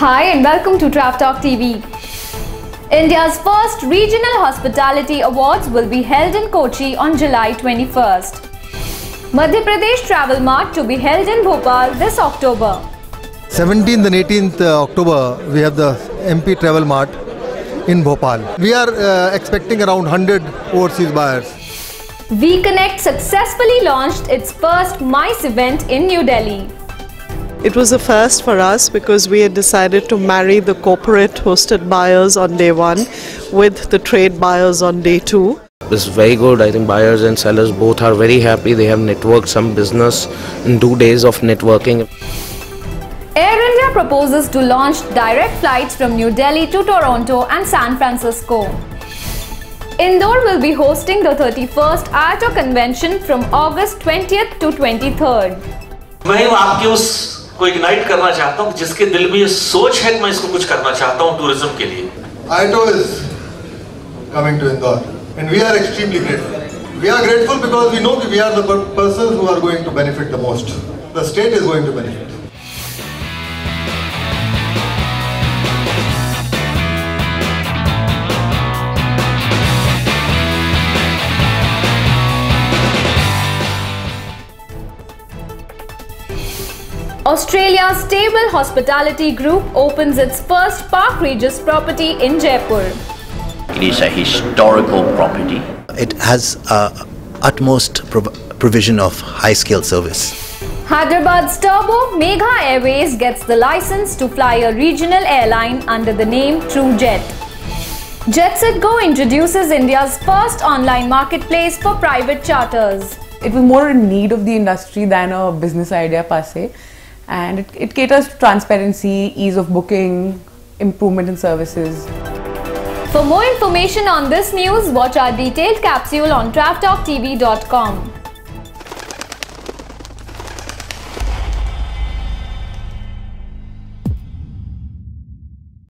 Hi and welcome to TravTalk TV. India's first Regional Hospitality Awards will be held in Kochi on July 21st. Madhya Pradesh Travel Mart to be held in Bhopal this October. 17th and 18th October, we have the MP Travel Mart in Bhopal. We are uh, expecting around 100 overseas buyers. Vkonect successfully launched its first MICE event in New Delhi. It was a first for us because we had decided to marry the corporate hosted buyers on day one with the trade buyers on day two. It's very good. I think buyers and sellers both are very happy. They have networked some business in two days of networking. Air India proposes to launch direct flights from New Delhi to Toronto and San Francisco. Indore will be hosting the 31st IATO convention from August 20th to 23rd. को ignite करना चाहता हूँ जिसके दिल में ये सोच है कि मैं इसको कुछ करना चाहता हूँ टूरिज़्म के लिए ITO is coming to Indore and we are extremely grateful. We are grateful because we know we are the persons who are going to benefit the most. The state is going to benefit. Australia's StayWell Hospitality Group opens its first Park Regis property in Jaipur. It is a historical property. It has uh, utmost prov- provision of high scale service. Hyderabad's Turbo Megha Airways gets the license to fly a regional airline under the name TrueJet. JetSetGo introduces India's first online marketplace for private charters. it was more in need of the industry than a business idea per se and it, it caters to transparency ease of booking improvement in services For more information on this news, watch our detailed capsule on TravTalkTV.com.